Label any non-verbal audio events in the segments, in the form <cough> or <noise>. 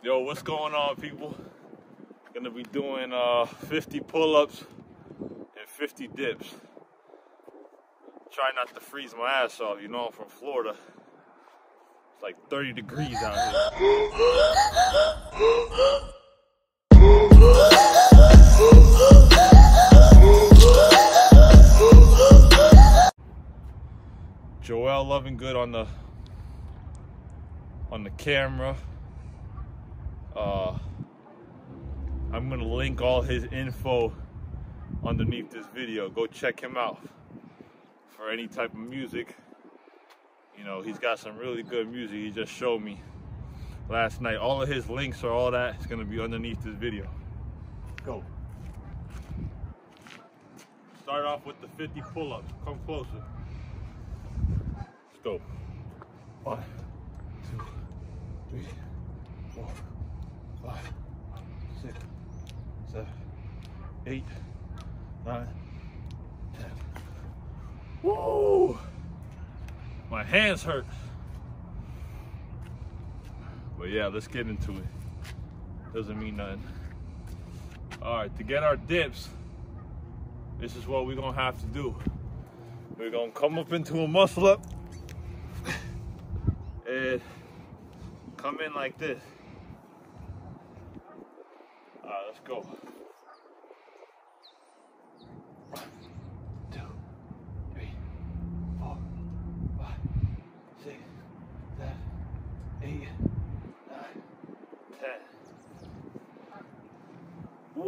Yo, what's going on, people? Gonna be doing uh, 50 pull-ups and 50 dips. Try not to freeze my ass off. You know I'm from Florida. It's like 30 degrees out here. Joel loving good on the on the camera. Uh, I'm gonna link all his info underneath this video. Go check him out for any type of music. You know, he's got some really good music he just showed me last night. All of his links or all that is gonna be underneath this video. Go. Start off with the 50 pull-ups. Come closer. Let's go. One, two, three, four, eight, nine, ten. Woo! My hands hurt. But yeah, let's get into it. Doesn't mean nothing. All right, to get our dips, this is what we're gonna have to do. We're gonna come up into a muscle up and come in like this. All right, let's go. One, two, three, four, five, six, seven, eight, nine, ten.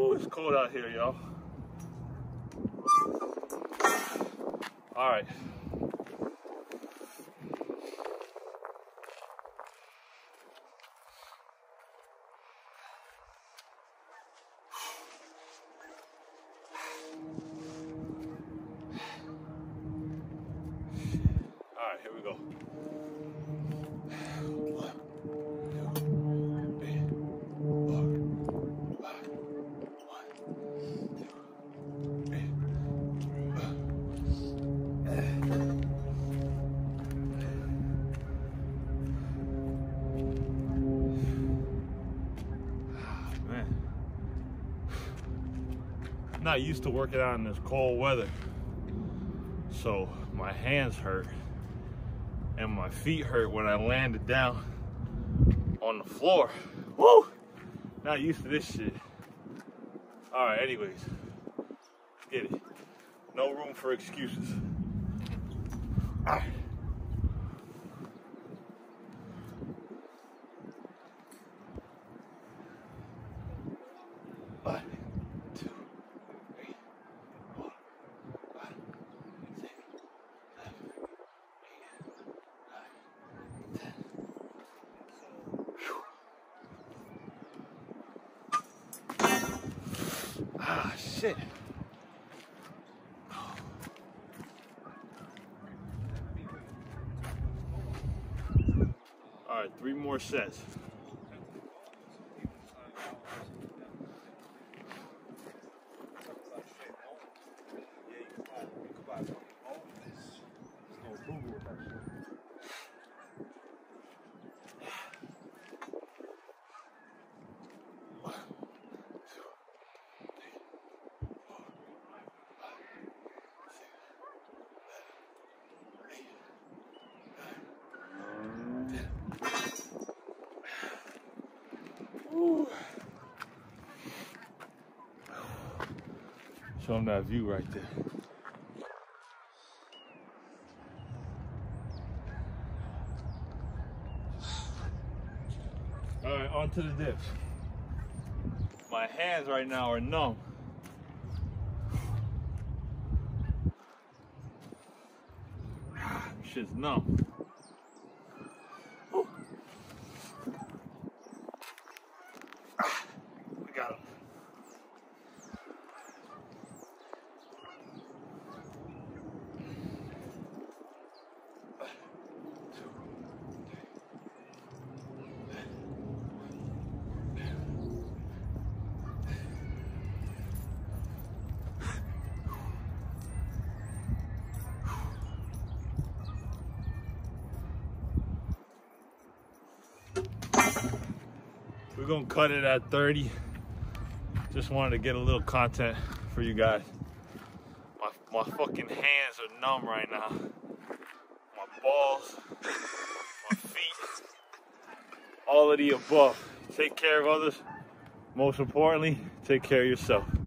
Ooh, it's cold out here, y'all. All right. All right, here we go. Ah, man. <sighs> Not used to working out in this cold weather. So my hands hurt and my feet hurt when I landed down on the floor. Woo! Not used to this shit. All right, anyways, get it. No room for excuses. All right. One, two, three, four, five, six, seven, eight, nine, ten. Whew. Ah, shit. All right, three more sets. Them that view right there. All right, on to the dips. My hands right now are numb. <sighs> Shit's numb. We're gonna cut it at 30. Just wanted to get a little content for you guys. My, my fucking hands are numb right now. My balls, my feet, all of the above. Take care of others. Most importantly, take care of yourself.